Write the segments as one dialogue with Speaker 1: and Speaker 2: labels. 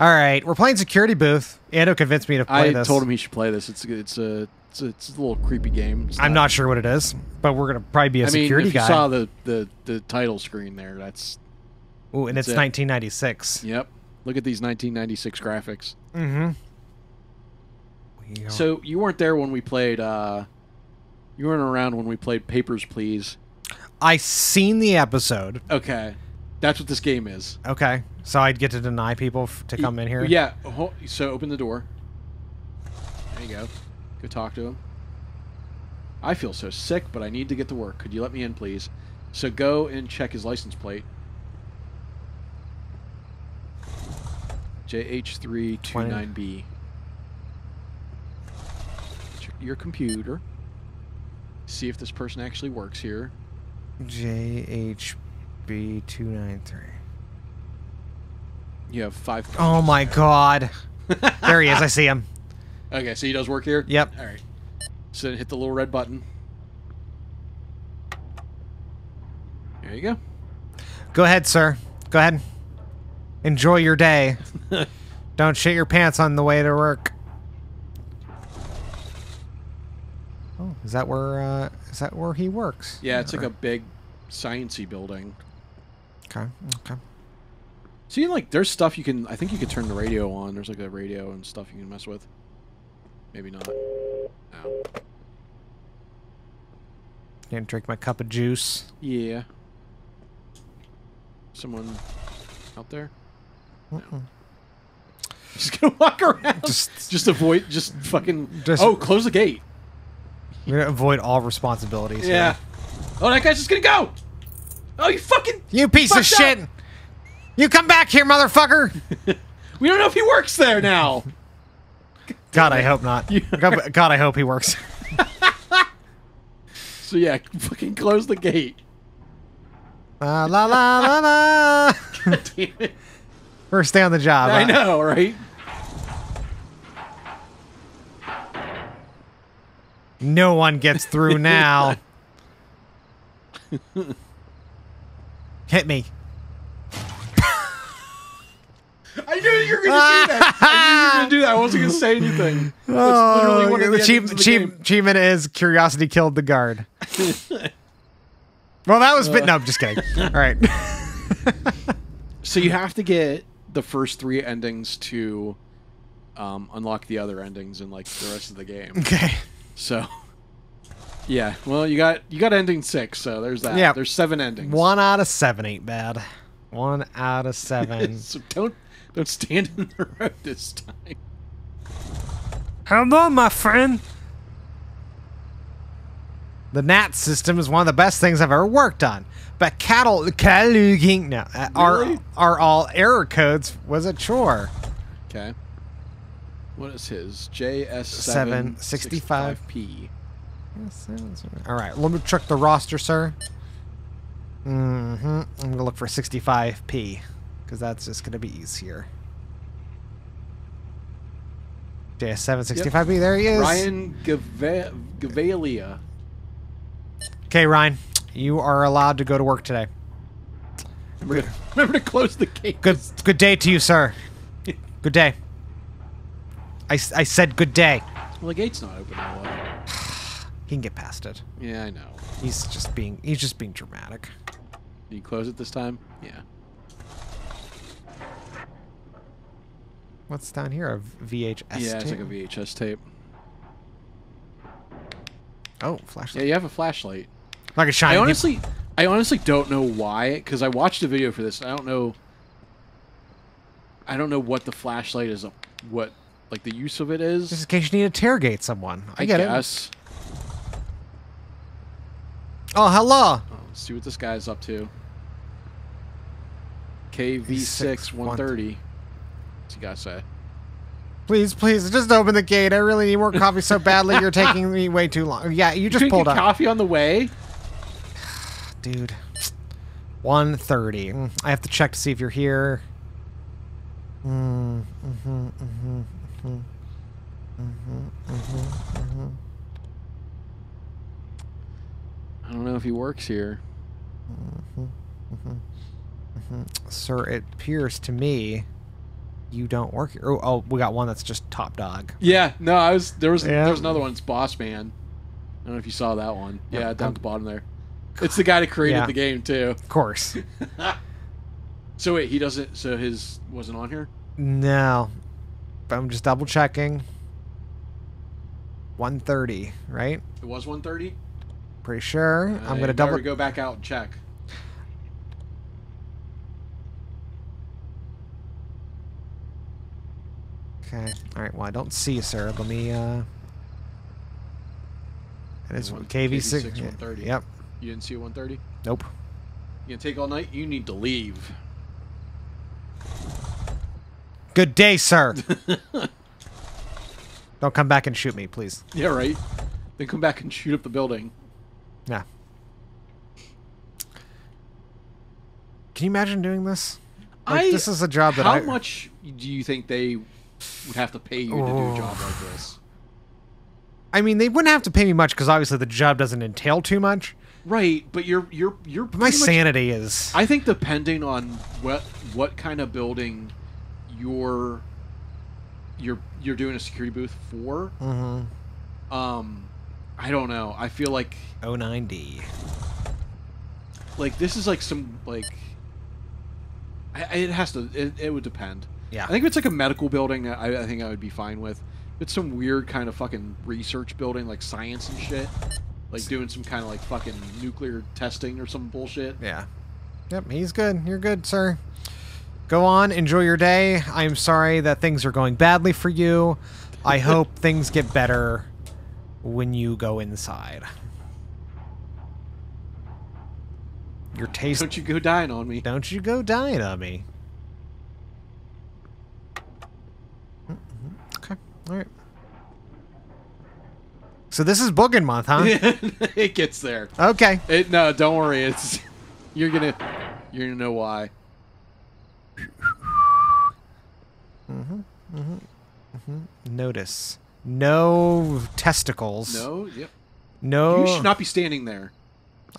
Speaker 1: All right, we're playing security booth. Ando convinced me to play
Speaker 2: I
Speaker 1: this.
Speaker 2: told him he should play this. It's it's a it's a, it's a little creepy game. It's
Speaker 1: I'm not sure what it is, but we're gonna probably be a
Speaker 2: I mean,
Speaker 1: security
Speaker 2: if you
Speaker 1: guy.
Speaker 2: saw the, the the title screen there, that's
Speaker 1: oh, and it's
Speaker 2: it.
Speaker 1: 1996.
Speaker 2: yep. Look at these 1996 graphics.
Speaker 1: Mm-hmm.
Speaker 2: So you weren't there when we played. uh You weren't around when we played Papers, Please.
Speaker 1: I seen the episode.
Speaker 2: Okay, that's what this game is.
Speaker 1: Okay, so I'd get to deny people f- to come in here.
Speaker 2: Yeah. So open the door. There you go. Go talk to him. I feel so sick, but I need to get to work. Could you let me in, please? So go and check his license plate. JH329B. Your computer. See if this person actually works here.
Speaker 1: JHB two nine three.
Speaker 2: You have five.
Speaker 1: Oh my God! there he is. I see him.
Speaker 2: Okay, so he does work here?
Speaker 1: Yep.
Speaker 2: All right. So then hit the little red button. There you go.
Speaker 1: Go ahead, sir. Go ahead. Enjoy your day. Don't shit your pants on the way to work. Is that where? Uh, is that where he works?
Speaker 2: Yeah, it's like a big sciencey building.
Speaker 1: Okay. Okay.
Speaker 2: See, like, there's stuff you can. I think you could turn the radio on. There's like a radio and stuff you can mess with. Maybe not. No.
Speaker 1: Can't drink my cup of juice.
Speaker 2: Yeah. Someone out there?
Speaker 1: Mm-mm.
Speaker 2: Just gonna walk around.
Speaker 1: Just-
Speaker 2: just avoid. Just fucking.
Speaker 1: Just-
Speaker 2: oh, close the gate.
Speaker 1: We're gonna avoid all responsibilities. here.
Speaker 2: Yeah. Oh, that guy's just gonna go. Oh, you fucking.
Speaker 1: You piece of
Speaker 2: Fucked up.
Speaker 1: shit! You come back here, motherfucker!
Speaker 2: We don't know if he works there now.
Speaker 1: God, I hope not. God, God, I hope he works.
Speaker 2: So yeah, fucking close the gate.
Speaker 1: La la la la la. First day on the job.
Speaker 2: I
Speaker 1: huh?
Speaker 2: know, right?
Speaker 1: No one gets through now. Hit me.
Speaker 2: I knew you were gonna do that. I knew you were gonna do that. I wasn't gonna say anything. That's literally one of
Speaker 1: Oh,
Speaker 2: the
Speaker 1: the cheap,
Speaker 2: endings of the
Speaker 1: cheap,
Speaker 2: game.
Speaker 1: achievement is curiosity killed the guard. well, that was bit. No, I'm just kidding. All right.
Speaker 2: So you have to get the first three endings to um, unlock the other endings in like the rest of the game.
Speaker 1: okay.
Speaker 2: So yeah, well you got you got ending six, so there's that.
Speaker 1: Yeah.
Speaker 2: There's seven endings.
Speaker 1: One out of seven ain't bad. One out of seven.
Speaker 2: so don't don't stand in the road this time.
Speaker 1: Hello, my friend. The NAT system is one of the best things I've ever worked on. But cattle, cataloging, no, uh,
Speaker 2: Really?
Speaker 1: are are all error codes was a chore.
Speaker 2: Okay. What is his? JS
Speaker 1: Seven,
Speaker 2: seven
Speaker 1: 65.
Speaker 2: P.
Speaker 1: All right, let me check the roster, sir. Mm-hmm. I'm gonna look for 65p because that's just gonna be easier. JS765p, there he is.
Speaker 2: Ryan Gava- Gavalia.
Speaker 1: Okay, Ryan, you are allowed to go to work today.
Speaker 2: Remember to, remember to close the gate.
Speaker 1: Good, good day to you, sir. Good day. I, I said good day.
Speaker 2: Well, the gate's not open all the way.
Speaker 1: He can get past it.
Speaker 2: Yeah, I know.
Speaker 1: He's just being he's just being dramatic.
Speaker 2: Did you close it this time? Yeah.
Speaker 1: What's down here? A VHS. Tape.
Speaker 2: Yeah, it's like a? VHS tape.
Speaker 1: Oh, flashlight.
Speaker 2: Yeah, you have a flashlight.
Speaker 1: Like a shiny.
Speaker 2: I honestly, I honestly don't know why, because I watched a video for this. I don't know. I don't know what the flashlight is. What like the use of it is.
Speaker 1: just in case you need to interrogate someone. I,
Speaker 2: I
Speaker 1: get
Speaker 2: guess.
Speaker 1: it. Oh, hello.
Speaker 2: Oh, let's see what this guy's up to. KV6 130. What's he got to say?
Speaker 1: Please, please, just open the gate. I really need more coffee so badly. You're taking me way too long. Yeah, you just
Speaker 2: Couldn't
Speaker 1: pulled up,
Speaker 2: coffee on the way.
Speaker 1: dude. 130. Mm, I have to check to see if you're here. Mm, mhm, mhm, mhm. Mm-hmm, mm-hmm, mm-hmm.
Speaker 2: I don't know if he works here.
Speaker 1: Sir, it appears to me you don't work here. Oh, oh, we got one that's just top dog.
Speaker 2: Yeah, no, I was there was
Speaker 1: Yeah.
Speaker 2: there was another one. It's Boss Man. I don't know if you saw that one.
Speaker 1: Yep,
Speaker 2: Yeah, down at the bottom there. It's the guy that created
Speaker 1: Yeah.
Speaker 2: the game too.
Speaker 1: Of course.
Speaker 2: So wait, he doesn't. So his wasn't on here.
Speaker 1: no. I'm just double checking. 130, right?
Speaker 2: It was 130.
Speaker 1: Pretty sure.
Speaker 2: Uh,
Speaker 1: I'm gonna
Speaker 2: better
Speaker 1: double.
Speaker 2: go back out and check.
Speaker 1: Okay. All right. Well, I don't see you, sir. Let me. uh It is
Speaker 2: One-
Speaker 1: KV6.
Speaker 2: KV6 130.
Speaker 1: Yep.
Speaker 2: You didn't see a 130.
Speaker 1: Nope.
Speaker 2: You gonna take all night? You need to leave.
Speaker 1: Good day, sir. don't come back and shoot me, please.
Speaker 2: Yeah, right. Then come back and shoot up the building.
Speaker 1: Yeah. Can you imagine doing this? Like,
Speaker 2: I-
Speaker 1: this is a job that I
Speaker 2: How
Speaker 1: I.
Speaker 2: much do you think they would have to pay you to do
Speaker 1: Oh.
Speaker 2: a job like this?
Speaker 1: I mean, they wouldn't have to pay me much because obviously the job doesn't entail too much.
Speaker 2: Right, but you're you're you're
Speaker 1: my
Speaker 2: much-
Speaker 1: sanity is.
Speaker 2: I think depending on what what kind of building you're you're you're doing a security booth for,
Speaker 1: mm-hmm.
Speaker 2: um, I don't know. I feel like
Speaker 1: 09D.
Speaker 2: like this is like some like I, I- it has to it, it would depend.
Speaker 1: Yeah.
Speaker 2: I think if it's like a medical building, I, I think I would be fine with. If it's some weird kind of fucking research building like science and shit, like doing some kind of like fucking nuclear testing or some bullshit.
Speaker 1: Yeah. Yep, he's good. You're good, sir. Go on, enjoy your day. I'm sorry that things are going badly for you. I hope things get better when you go inside. Your taste.
Speaker 2: Don't you go dying on me.
Speaker 1: Don't you go dying on me. Mhm. Okay, alright. So this is Boogin month, huh?
Speaker 2: it gets there.
Speaker 1: Okay.
Speaker 2: It, no, don't worry. It's you're gonna you're gonna know why.
Speaker 1: Notice. No testicles.
Speaker 2: No, yep.
Speaker 1: No.
Speaker 2: You should not be standing there.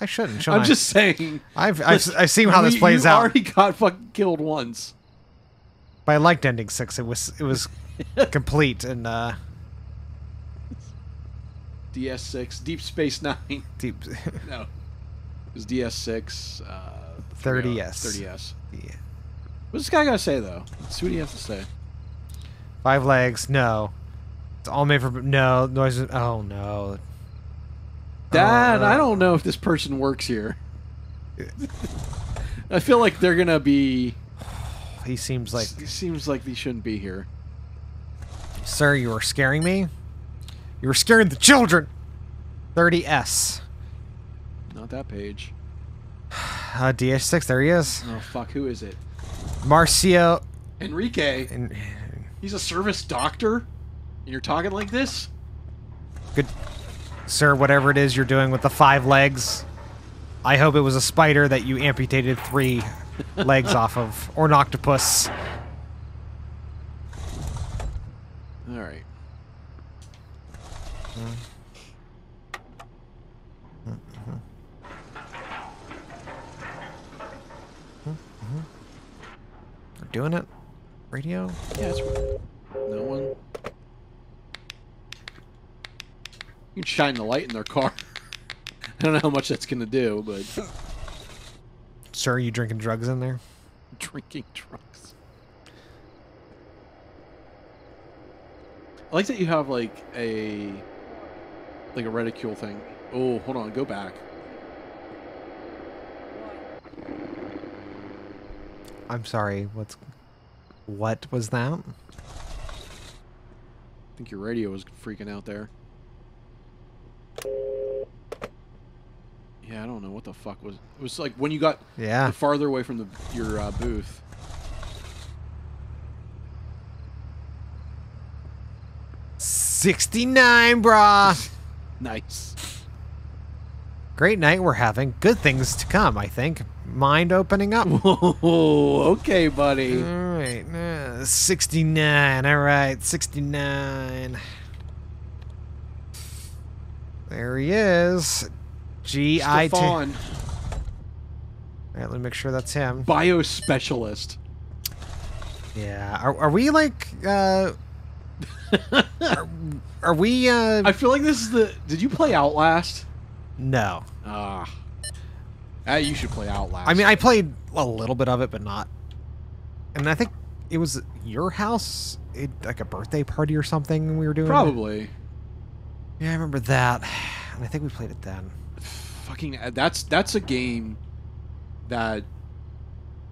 Speaker 1: I shouldn't. Shouldn't
Speaker 2: I'm
Speaker 1: I?
Speaker 2: just saying.
Speaker 1: I've, I've, I've seen how this plays
Speaker 2: you
Speaker 1: out.
Speaker 2: already got fucking killed once.
Speaker 1: But I liked ending six. It was it was complete and uh,
Speaker 2: DS6, Deep Space Nine.
Speaker 1: deep.
Speaker 2: No, it was DS6. Uh,
Speaker 1: 30S.
Speaker 2: 30S.
Speaker 1: yeah.
Speaker 2: What's this guy gotta say though? Let's see what he has to say.
Speaker 1: Five legs. No. It's all made for no noises. Oh no.
Speaker 2: Dad,
Speaker 1: Uh,
Speaker 2: I don't know if this person works here. I feel like they're gonna be.
Speaker 1: He seems like,
Speaker 2: he seems like he shouldn't be here.
Speaker 1: sir, you are scaring me. You were scaring the children. 30S.
Speaker 2: Not that page.
Speaker 1: Uh, DS6. There he is.
Speaker 2: Oh fuck, who is it?
Speaker 1: Marcio.
Speaker 2: Enrique.
Speaker 1: And,
Speaker 2: He's a service doctor, and you're talking like this.
Speaker 1: good, sir. Whatever it is you're doing with the five legs, I hope it was a spider that you amputated three legs off of, or an octopus.
Speaker 2: All right.
Speaker 1: We're doing it. Radio.
Speaker 2: Yeah, it's no one. You can shine the light in their car. I don't know how much that's gonna do, but
Speaker 1: Sir, are you drinking drugs in there?
Speaker 2: drinking drugs. I like that you have like a like a reticule thing. Oh, hold on, go back.
Speaker 1: I'm sorry. What's what was that?
Speaker 2: I think your radio was freaking out there. Yeah, I don't know what the fuck was. It was like when you got
Speaker 1: Yeah.
Speaker 2: the farther away from the your uh, booth.
Speaker 1: Sixty-nine, brah.
Speaker 2: Nice.
Speaker 1: Great night we're having. Good things to come, I think. Mind opening up.
Speaker 2: Whoa, okay, buddy.
Speaker 1: All right, uh, 69. All right, 69. There he is. G I T. All
Speaker 2: Stefan,
Speaker 1: right, let me make sure that's him.
Speaker 2: biospecialist.
Speaker 1: Yeah. Are, are we like? Uh, are, are we? Uh,
Speaker 2: I feel like this is the. Did you play Outlast?
Speaker 1: No.
Speaker 2: Ah. Ah, you should play Outlast.
Speaker 1: I mean, I played a little bit of it, but not. And I think it was your house, it, like a birthday party or something. We were doing.
Speaker 2: probably.
Speaker 1: Yeah, I remember that. And I think we played it then.
Speaker 2: Fucking. uh, That's that's a game that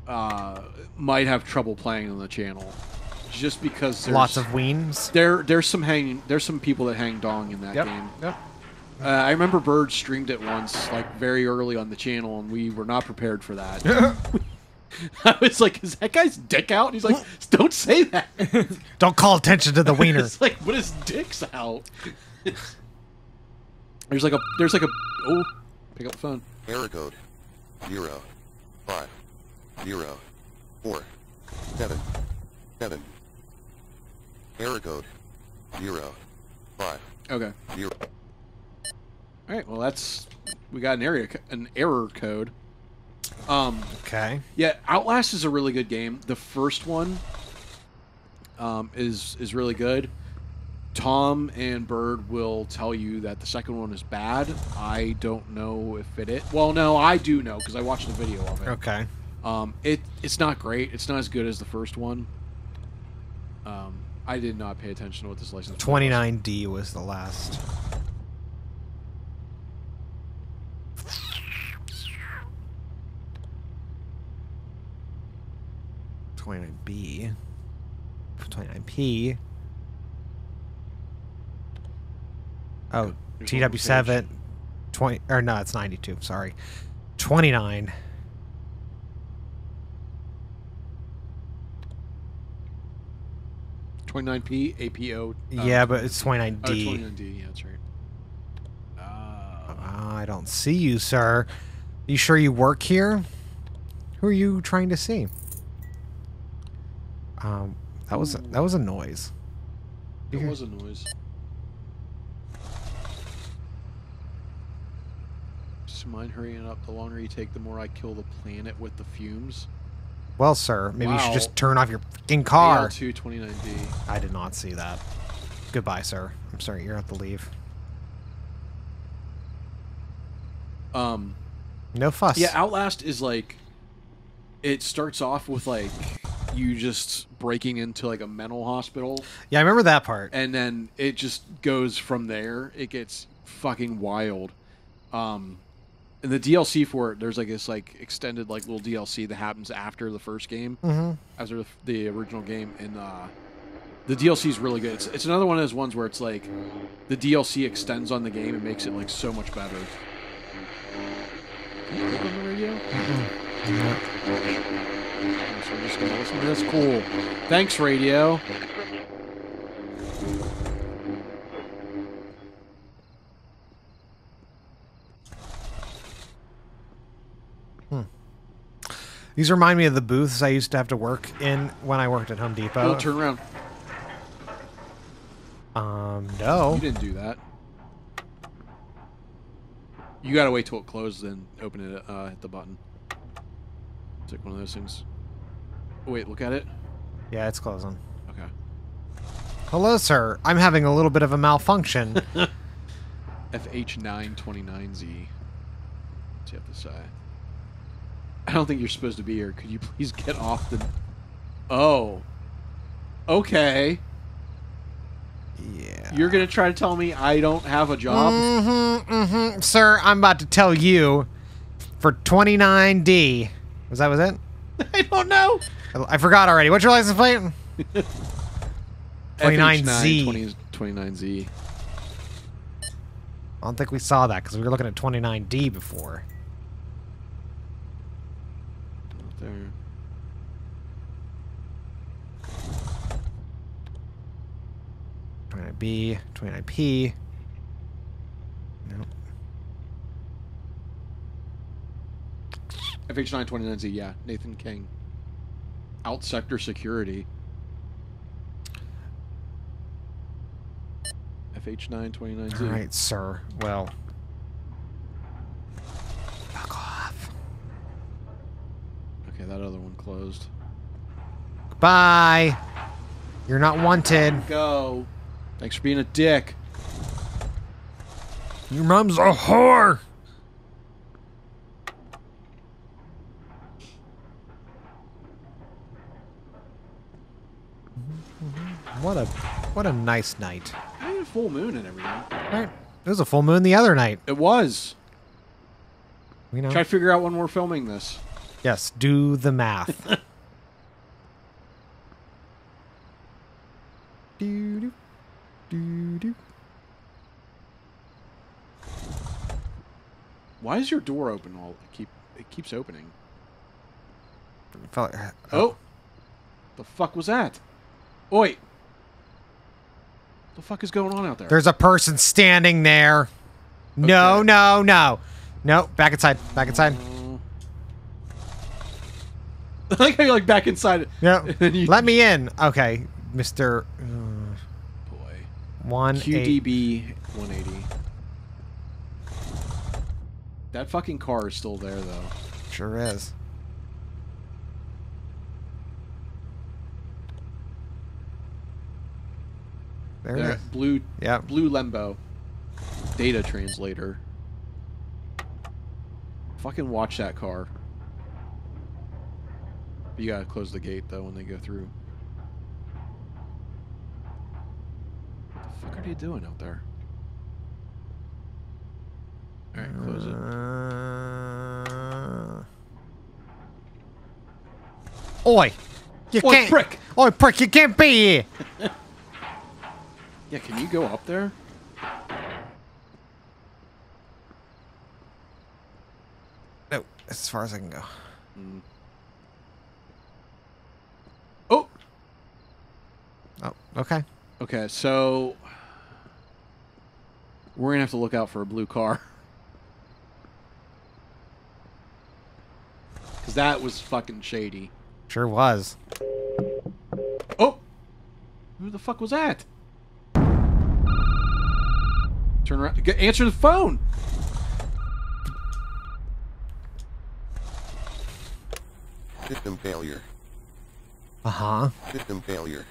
Speaker 2: uh, might have trouble playing on the channel, just because there's
Speaker 1: Lots of weens.
Speaker 2: there. There's some hanging. There's some people that hang dong in that game.
Speaker 1: Yep.
Speaker 2: Uh, I remember Bird streamed it once, like very early on the channel, and we were not prepared for that. I was like, "Is that guy's dick out?" And he's like, "Don't say that."
Speaker 1: Don't call attention to the wiener.
Speaker 2: it's like, "What is dick's out." there's like a. There's like a. Oh, pick up the phone.
Speaker 3: Error code zero five zero four seven seven. Error code zero five
Speaker 2: Okay.
Speaker 3: zero.
Speaker 2: All right. Well, that's we got an area an error code. Um.
Speaker 1: okay.
Speaker 2: Yeah, Outlast is a really good game. The first one um, is is really good. Tom and Bird will tell you that the second one is bad. I don't know if it is. Well, no, I do know because I watched the video of it.
Speaker 1: Okay.
Speaker 2: Um, it it's not great. It's not as good as the first one. Um, I did not pay attention to what this license.
Speaker 1: 29D was the last. Twenty-nine B, twenty-nine P. Oh,
Speaker 2: There's one more
Speaker 1: TW seven, twenty or no, it's ninety-two. Sorry, twenty-nine.
Speaker 2: Twenty-nine P APO. uh,
Speaker 1: yeah, but it's twenty-nine
Speaker 2: Oh,
Speaker 1: D.
Speaker 2: 29D. Yeah, that's right. Uh,
Speaker 1: I don't see you, sir. You sure you work here? Who are you trying to see? Um, that was that was a noise.
Speaker 2: It was a noise. Just mind hurrying up. The longer you take, the more I kill the planet with the fumes.
Speaker 1: Well, sir, maybe you should just turn off your fucking car.
Speaker 2: AL2 29D.
Speaker 1: I did not see that. Goodbye, sir. I'm sorry, you're have to leave.
Speaker 2: Um,
Speaker 1: No fuss.
Speaker 2: yeah, Outlast is like. It starts off with like you just breaking into like a mental hospital,
Speaker 1: yeah, I remember that part.
Speaker 2: and then it just goes from there. It gets fucking wild. Um, and the DLC for it, there's like this like extended like little DLC that happens after the first game.
Speaker 1: Mm-hmm.
Speaker 2: after the, the original game, and uh, the DLC is really good. It's, it's another one of those ones where it's like the DLC extends on the game and makes it like so much better. Can you click on the radio? We're just gonna listen to this. Cool. Thanks, radio. Hmm.
Speaker 1: These remind me of the booths I used to have to work in when I worked at Home
Speaker 2: Oh,
Speaker 1: Depot.
Speaker 2: turn around.
Speaker 1: Um, no.
Speaker 2: You didn't do that. You gotta wait till it closes, then open it. Uh, hit the button. It's like one of those things. Wait, look at it.
Speaker 1: Yeah, it's closing.
Speaker 2: Okay.
Speaker 1: Hello, sir. I'm having a little bit of a malfunction.
Speaker 2: FH929Z. What's he have to say? I don't think you're supposed to be here. Could you please get off the. Oh. Okay.
Speaker 1: yeah.
Speaker 2: You're gonna try to tell me I don't have a job?
Speaker 1: Mm-hmm, mm-hmm. Sir, I'm about to tell you for 29D. Was that was it?
Speaker 2: I don't know.
Speaker 1: I, forgot already. What's your license plate? 29Z.
Speaker 2: 20, 29Z.
Speaker 1: I don't think we saw that because we were looking at 29D before.
Speaker 2: Right There.
Speaker 1: Twenty-nine B, 29P. No.
Speaker 2: FH929Z, yeah. Nathan King. Out sector security. FH929Z.
Speaker 1: All right, sir. Well. Fuck off.
Speaker 2: Okay, that other one closed.
Speaker 1: Bye. You're not wanted.
Speaker 2: Go. Thanks for being a dick.
Speaker 1: Your mom's a whore. What a what a nice night.
Speaker 2: I had a full moon and everything.
Speaker 1: Right. It was a full moon the other night.
Speaker 2: It was.
Speaker 1: You know.
Speaker 2: Try to figure out when we're filming this.
Speaker 1: Yes, do the math. Doo-doo, doo-doo.
Speaker 2: Why is your door open all it keep it keeps opening?
Speaker 1: Felt like- uh,
Speaker 2: Oh. The fuck was that? Oi. The fuck is going on out there?
Speaker 1: There's a person standing there. No,
Speaker 2: Okay.
Speaker 1: no, no. No, back inside. Back inside.
Speaker 2: I like how you're like back inside.
Speaker 1: Yeah. Let me in. Okay, Mr. Uh,
Speaker 2: Boy.
Speaker 1: one.
Speaker 2: QDB 180. That fucking car is still there though.
Speaker 1: Sure is. There it
Speaker 2: There,
Speaker 1: is.
Speaker 2: blue
Speaker 1: Yeah.
Speaker 2: blue Lambo. Data translator. Fucking watch that car. You gotta close the gate though when they go through. What the fuck are they doing out there? Alright, close it.
Speaker 1: Uh... Oi! You
Speaker 2: Oi,
Speaker 1: can't.
Speaker 2: prick!
Speaker 1: Oi, prick! You can't be here.
Speaker 2: Yeah, can you go up there?
Speaker 1: No, as far as I can go.
Speaker 2: Mm. Oh!
Speaker 1: Oh, okay.
Speaker 2: Okay, so we're gonna have to look out for a blue car. Cause that was fucking shady.
Speaker 1: Sure was.
Speaker 2: Oh! Who the fuck was that? Turn around. Get, answer the phone!
Speaker 3: System failure.
Speaker 1: Uh huh.
Speaker 3: System failure.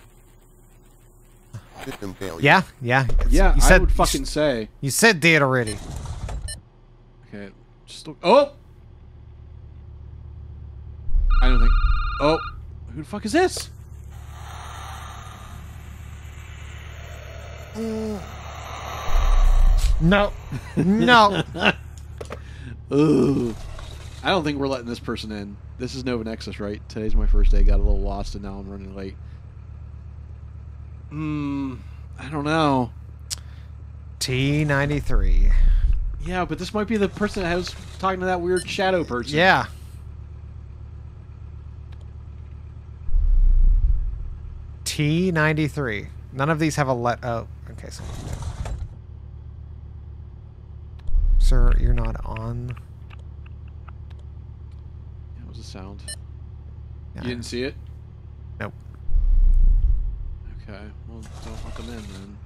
Speaker 3: System failure.
Speaker 1: Yeah, yeah. It's-
Speaker 2: Yeah,
Speaker 1: you
Speaker 2: I
Speaker 1: said,
Speaker 2: would fucking say.
Speaker 1: You said did already.
Speaker 2: Okay, just look. Oh! I don't think. Oh! Who the fuck is this?
Speaker 1: No. No.
Speaker 2: Ugh. I don't think we're letting this person in. This is Nova Nexus, right? Today's my first day. Got a little lost, and now I'm running late. Hmm. I don't know.
Speaker 1: T93.
Speaker 2: Yeah, but this might be the person that was talking to that weird shadow person.
Speaker 1: Yeah. T93. None of these have a let. Oh, okay. So. Sir, you're not on.
Speaker 2: That was a sound?
Speaker 1: Yeah.
Speaker 2: You didn't see it?
Speaker 1: Nope.
Speaker 2: Okay. Well, don't let them in then.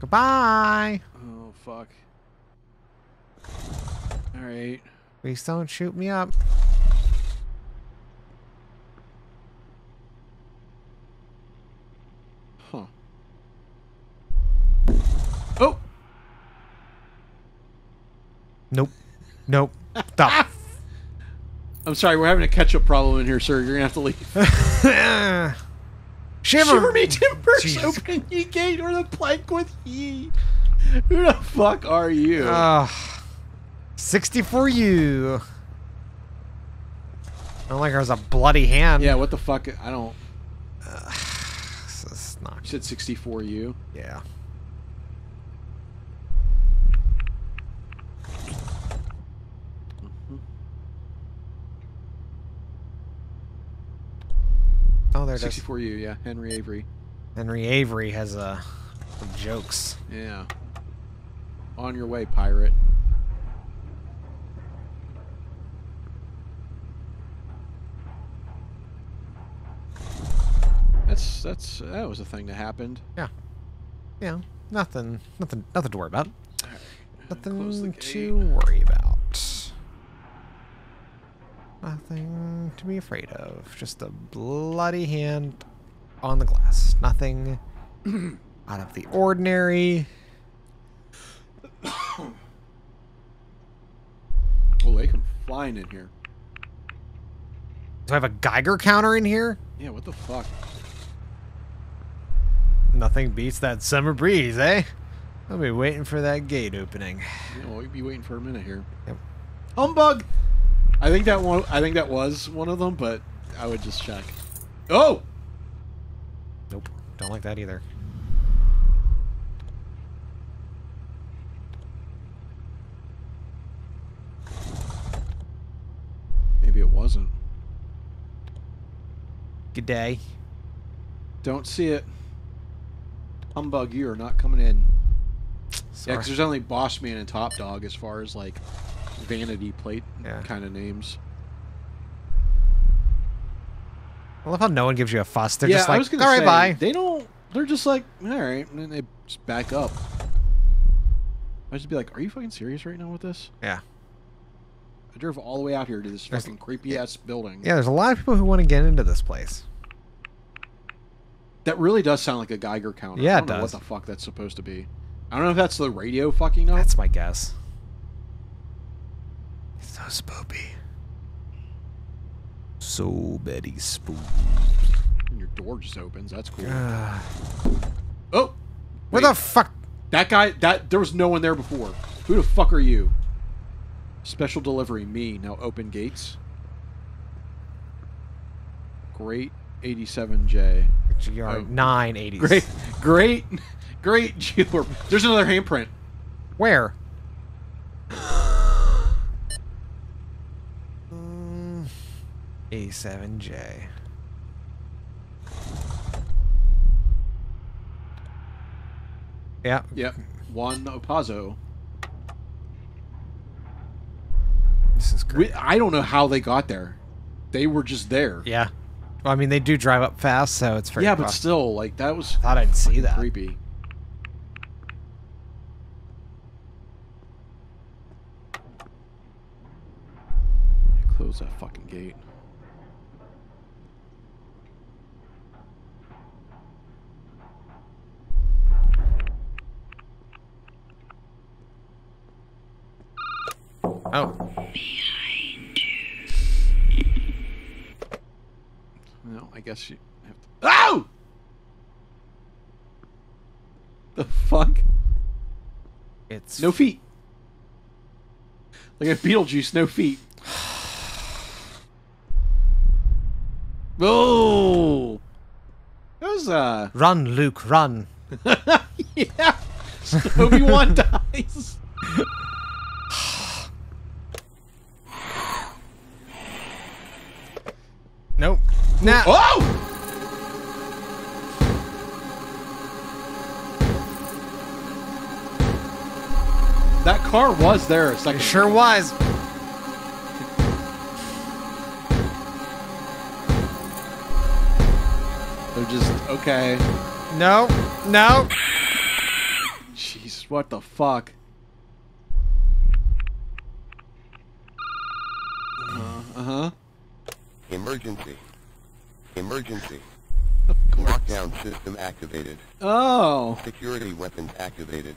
Speaker 1: Goodbye.
Speaker 2: Oh fuck. All right.
Speaker 1: Please don't shoot me up.
Speaker 2: Huh. Oh.
Speaker 1: Nope. Nope. Stop.
Speaker 2: I'm sorry. We're having a catch-up problem in here, sir. You're gonna have to leave.
Speaker 1: Shiver.
Speaker 2: Shiver me timbers,
Speaker 1: Jesus.
Speaker 2: open ye gate or the plank with ye. Who the fuck are you?
Speaker 1: Ugh. 60 for you. I don't like there's a bloody hand.
Speaker 2: yeah, what the fuck? I don't.
Speaker 1: Not.
Speaker 2: You said 64 you.
Speaker 1: Yeah. Oh, there it is.
Speaker 2: 64 you, yeah. Henry Avery.
Speaker 1: Henry Avery has uh, some jokes.
Speaker 2: Yeah. On your way, pirate. That's that's that was a thing that happened.
Speaker 1: Yeah, Yeah. nothing, nothing, nothing to worry about.
Speaker 2: The
Speaker 1: Nothing to worry about. Nothing to be afraid of. Just a bloody hand on the glass. Nothing out of the ordinary.
Speaker 2: Oh, they can flying in here.
Speaker 1: Do I have a Geiger counter in here?
Speaker 2: Yeah, what the fuck?
Speaker 1: Nothing beats that summer breeze, eh? I'll be waiting for that gate opening.
Speaker 2: Know, we'd be waiting for a minute here.
Speaker 1: Yep.
Speaker 2: Humbug. I think that one. I think that was one of them, but I would just check. Oh,
Speaker 1: Nope, don't like that either.
Speaker 2: maybe it wasn't.
Speaker 1: Good day.
Speaker 2: Don't see it. Humbug, you are not coming in. Yeah, because there's only Boss Man and Top Dog as far as like vanity plate
Speaker 1: Yeah.
Speaker 2: kind of names.
Speaker 1: I love how no one gives you a fuss. They're
Speaker 2: yeah,
Speaker 1: just like,
Speaker 2: I was gonna
Speaker 1: all right,
Speaker 2: say,
Speaker 1: bye.
Speaker 2: They don't. They're just like, all right, and then they just back up. I just be like, are you fucking serious right now with this?
Speaker 1: Yeah.
Speaker 2: I drove all the way out here to this
Speaker 1: There's-
Speaker 2: fucking creepy ass building.
Speaker 1: Yeah, there's a lot of people who want to get into this place.
Speaker 2: That really does sound like a Geiger counter.
Speaker 1: Yeah,
Speaker 2: I
Speaker 1: it
Speaker 2: don't know
Speaker 1: does.
Speaker 2: what the fuck that's supposed to be. I don't know if that's the radio fucking up.
Speaker 1: That's my guess. It's So spoopy. So Betty Spoop.
Speaker 2: And your door just opens. That's cool.
Speaker 1: Uh,
Speaker 2: Oh,
Speaker 1: where
Speaker 2: wait.
Speaker 1: the fuck?
Speaker 2: That guy. That there was no one there before. Who the fuck are you? Special delivery. Me now. Open gates. Great. 87J.
Speaker 1: GR
Speaker 2: Oh.
Speaker 1: 980s.
Speaker 2: Great. Great. Great. Jeweler. There's another handprint.
Speaker 1: Where? A7J. Yeah.
Speaker 2: Yep. Juan Opazo.
Speaker 1: This is great.
Speaker 2: We, I don't know how they got there. They were just there.
Speaker 1: yeah. Well, I mean, they do drive up fast, so it's very
Speaker 2: yeah, but still, like that was
Speaker 1: Thought I'd see that.
Speaker 2: creepy. Close that fucking gate. Guess you have to. Oh! The fuck?
Speaker 1: It's
Speaker 2: No feet. Like a Beetlejuice, no feet. Oh! That was, uh.
Speaker 1: Run, Luke, run.
Speaker 2: yeah! Obi Wan dies.
Speaker 1: Nope. Nah.
Speaker 2: Oh! That car was there a second.
Speaker 1: It sure was.
Speaker 2: They're just okay.
Speaker 1: No. No.
Speaker 2: Jeez, what the fuck? Uh huh.
Speaker 3: Emergency. Emergency. Lockdown system activated.
Speaker 2: Oh.
Speaker 3: Security weapons activated.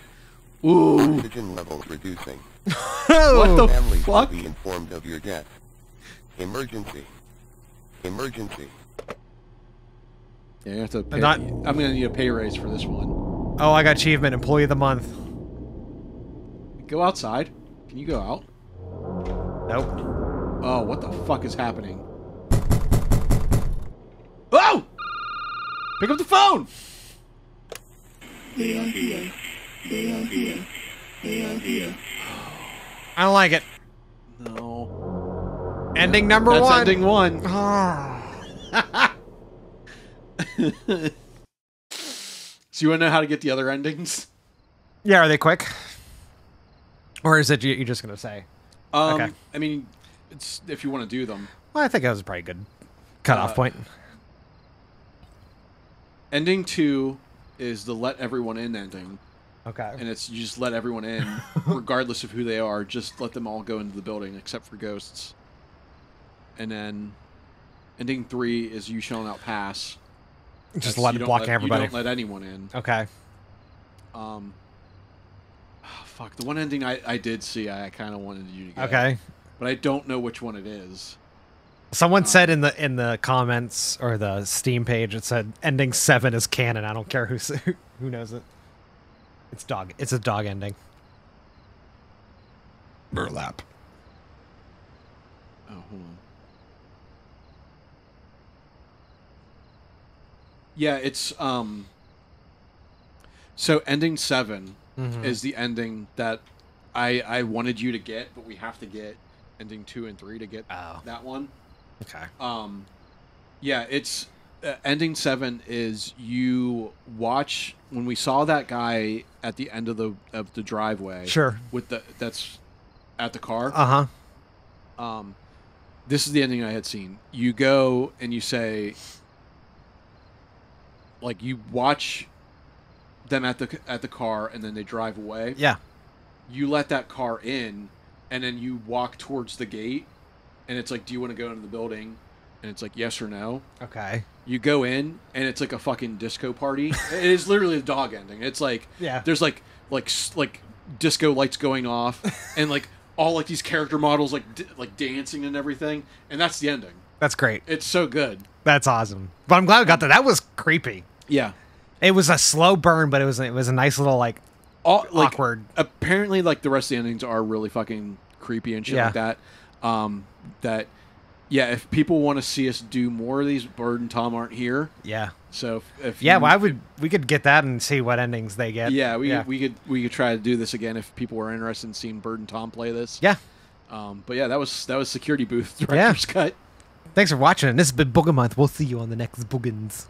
Speaker 2: Ooh.
Speaker 3: Oxygen levels reducing.
Speaker 2: What the
Speaker 3: Families will
Speaker 2: fuck?
Speaker 3: be informed of your death. Emergency. Emergency.
Speaker 2: Yeah, you have to. Pay,
Speaker 1: not-
Speaker 2: I'm gonna need a pay raise for this one.
Speaker 1: Oh, I got achievement. Employee of the month.
Speaker 2: Go outside. Can you go out?
Speaker 1: Nope.
Speaker 2: Oh, what the fuck is happening? Oh! Pick up the phone! They are here. They are here. They are here.
Speaker 1: I don't like it.
Speaker 2: No.
Speaker 1: Ending number
Speaker 2: That's
Speaker 1: one.
Speaker 2: ending one.
Speaker 1: Ah.
Speaker 2: So you want to know how to get the other endings?
Speaker 1: yeah, are they quick? Or is it you- you're just gonna say?
Speaker 2: Um,
Speaker 1: Okay.
Speaker 2: I mean, it's if you want to do them.
Speaker 1: Well, I think that was probably a good cutoff
Speaker 2: Uh,
Speaker 1: point.
Speaker 2: Ending two is the let everyone in ending,
Speaker 1: Okay.
Speaker 2: and it's you just let everyone in, regardless of who they are. Just let them all go into the building, except for ghosts. And then, ending three is you shall not pass.
Speaker 1: Just let block
Speaker 2: let-
Speaker 1: everybody.
Speaker 2: You don't let anyone in.
Speaker 1: okay.
Speaker 2: Um, ah, fuck the one ending I, I did see. I, kind of wanted you to get.
Speaker 1: Okay.
Speaker 2: but I don't know which one it is.
Speaker 1: Someone said in the in the comments or the Steam page, it said ending seven is canon. I don't care who who knows it. It's dog. It's a dog ending. Burlap.
Speaker 2: Oh, hold on. Yeah, it's um. So ending 7
Speaker 1: Mhm.
Speaker 2: is the ending that I I wanted you to get, but we have to get ending two and three to get
Speaker 1: Oh.
Speaker 2: that one.
Speaker 1: Okay.
Speaker 2: Um, yeah, it's uh, ending seven is you watch when we saw that guy at the end of the of the driveway.
Speaker 1: Sure.
Speaker 2: With the that's at the car.
Speaker 1: Uh huh.
Speaker 2: Um, this is the ending I had seen. You go and you say, like, you watch them at the at the car, and then they drive away.
Speaker 1: Yeah.
Speaker 2: You let that car in, and then you walk towards the gate, and it's like, "Do you want to go into the building?" And it's like, "Yes or no."
Speaker 1: Okay.
Speaker 2: You go in, and it's like a fucking disco party. it is literally a dog ending. It's like
Speaker 1: Yeah.
Speaker 2: there's like like like disco lights going off and like all like these character models like d- like dancing and everything and that's the ending
Speaker 1: That's great.
Speaker 2: it's so good
Speaker 1: That's awesome. But I'm glad we got that. That was creepy.
Speaker 2: yeah
Speaker 1: It was a slow burn, but it was it was a nice little like
Speaker 2: all like
Speaker 1: awkward.
Speaker 2: apparently like the rest of the endings are really fucking creepy and shit
Speaker 1: Yeah.
Speaker 2: like that um that yeah if people want to see us do more of these bird and tom aren't here
Speaker 1: Yeah.
Speaker 2: so if, if
Speaker 1: Yeah.
Speaker 2: you-
Speaker 1: Well, I would. We could get that and see what endings they get.
Speaker 2: yeah we,
Speaker 1: Yeah.
Speaker 2: we could we could try to do this again if people were interested in seeing bird and tom play this
Speaker 1: yeah.
Speaker 2: um but yeah that was that was security booth director's cut
Speaker 1: Thanks for watching. And this has been Boogin Month. We'll see you on the next Boogins.